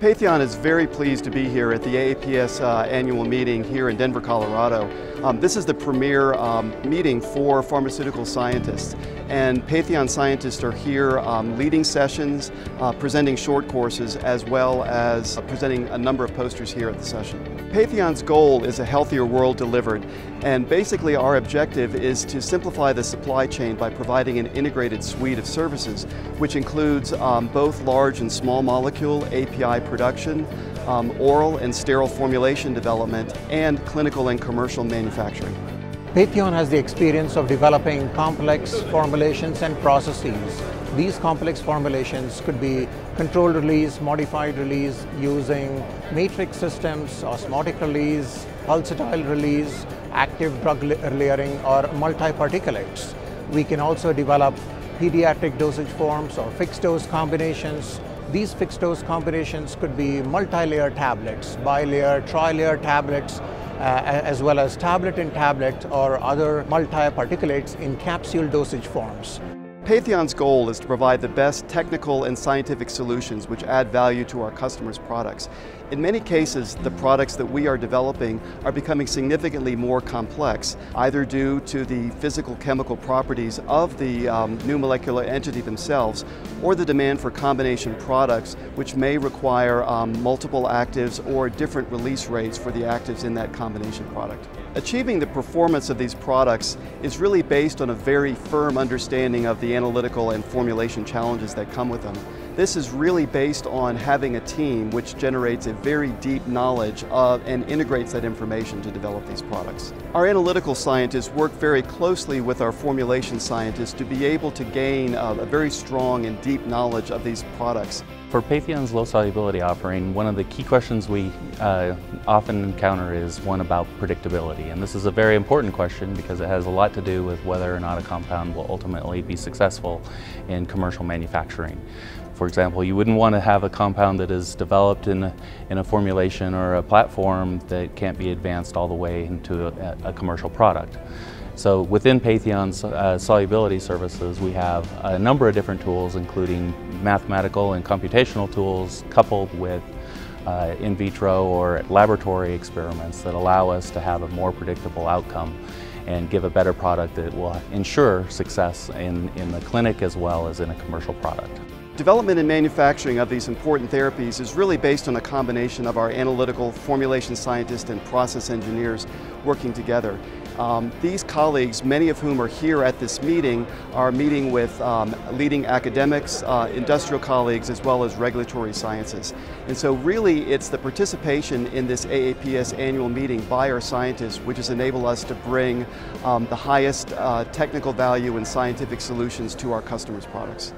Patheon is very pleased to be here at the AAPS uh, annual meeting here in Denver, Colorado. Um, this is the premier um, meeting for pharmaceutical scientists and Patheon scientists are here um, leading sessions, uh, presenting short courses, as well as uh, presenting a number of posters here at the session. Patheon's goal is a healthier world delivered, and basically our objective is to simplify the supply chain by providing an integrated suite of services, which includes um, both large and small molecule API production, um, oral and sterile formulation development, and clinical and commercial manufacturing. Patheon has the experience of developing complex formulations and processes. These complex formulations could be controlled release, modified release using matrix systems, osmotic release, pulsatile release, active drug layering or multi-particulates. We can also develop pediatric dosage forms or fixed dose combinations. These fixed dose combinations could be multi-layer tablets, bi-layer, tri-layer tablets, uh, as well as tablet in tablet or other multi-particulates in capsule dosage forms. Patheon's goal is to provide the best technical and scientific solutions which add value to our customers' products. In many cases, the products that we are developing are becoming significantly more complex, either due to the physical chemical properties of the um, new molecular entity themselves, or the demand for combination products which may require um, multiple actives or different release rates for the actives in that combination product. Achieving the performance of these products is really based on a very firm understanding of the analytical and formulation challenges that come with them. This is really based on having a team which generates a very deep knowledge of and integrates that information to develop these products. Our analytical scientists work very closely with our formulation scientists to be able to gain a, a very strong and deep knowledge of these products. For Patheon's low solubility offering, one of the key questions we uh, often encounter is one about predictability. And this is a very important question because it has a lot to do with whether or not a compound will ultimately be successful in commercial manufacturing. For example, you wouldn't want to have a compound that is developed in a, in a formulation or a platform that can't be advanced all the way into a, a commercial product. So within Patheon's uh, solubility services, we have a number of different tools, including mathematical and computational tools coupled with uh, in vitro or laboratory experiments that allow us to have a more predictable outcome and give a better product that will ensure success in, in the clinic as well as in a commercial product. Development and manufacturing of these important therapies is really based on a combination of our analytical formulation scientists and process engineers working together. Um, these colleagues, many of whom are here at this meeting, are meeting with um, leading academics, uh, industrial colleagues, as well as regulatory sciences. And so really it's the participation in this AAPS annual meeting by our scientists which has enabled us to bring um, the highest uh, technical value and scientific solutions to our customers' products.